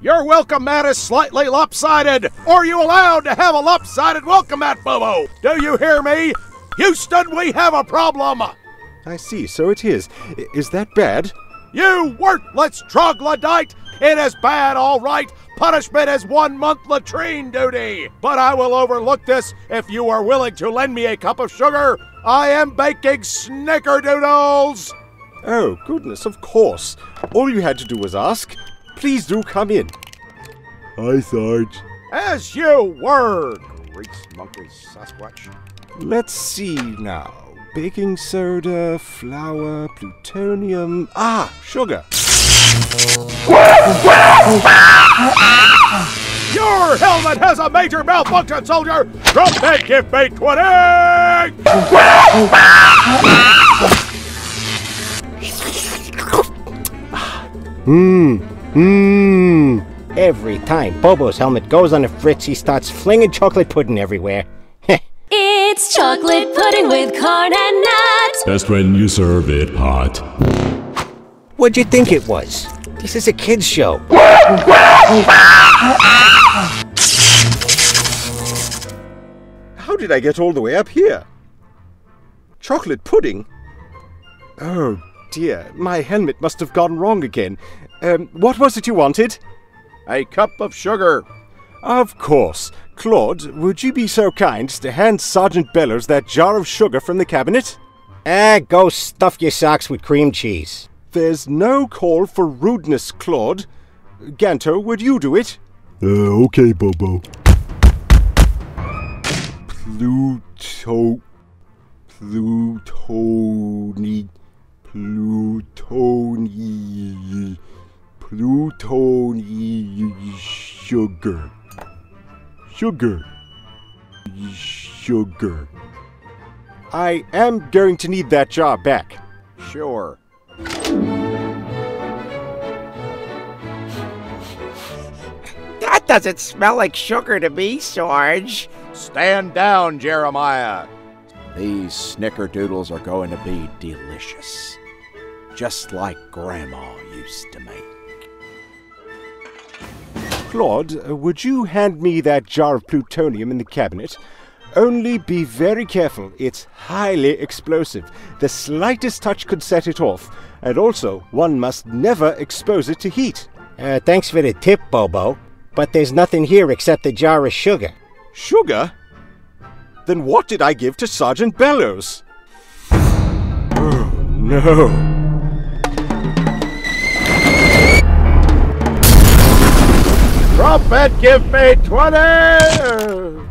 Your welcome mat is slightly lopsided. Are you allowed to have a lopsided welcome mat, Bobo? Do you hear me? Houston, we have a problem. I see, so it is. I- Is that bad? You worthless troglodyte! It is bad, all right. Punishment is one month latrine duty. But I will overlook this if you are willing to lend me a cup of sugar. I am baking snickerdoodles. Oh, goodness, of course. All you had to do was ask. Please do come in. Hi, Sarge. As you were, great monkey Sasquatch. Let's see now. Baking soda, flour, plutonium. Ah, sugar. Your helmet has a major malfunction, soldier! Drop that give me 20! Mmm. Mmm. Every time Bobo's helmet goes on the fritz, he starts flinging chocolate pudding everywhere. It's chocolate pudding with corn and nuts. Best when you serve it hot. What'd you think it was? This is a kid's show. How did I get all the way up here? Chocolate pudding? Oh, dear. My helmet must have gone wrong again. Um, what was it you wanted? A cup of sugar. Of course. Claude, would you be so kind as to hand Sergeant Bellows that jar of sugar from the cabinet? Ah, go stuff your socks with cream cheese. There's no call for rudeness, Claude. Ganto, would you do it? Uh, okay, Bobo. Pluto. Plutoni. Plutoni. Plutoni. Sugar. Sugar. Sugar. I am going to need that job back. Sure. That doesn't smell like sugar to me, Sarge. Stand down, Jeremiah. These snickerdoodles are going to be delicious. Just like Grandma used to make. Claude, would you hand me that jar of plutonium in the cabinet? Only be very careful. It's highly explosive. The slightest touch could set it off. And also, one must never expose it to heat. Uh, thanks for the tip, Bobo. But there's nothing here except a jar of sugar. Sugar? Then what did I give to Sergeant Bellows? Oh, no. Drop it, give me 20!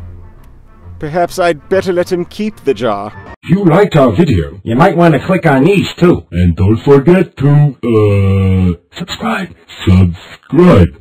Perhaps I'd better let him keep the jar. If you liked our video, you might want to click on these too. And don't forget to, uh, subscribe. Subscribe.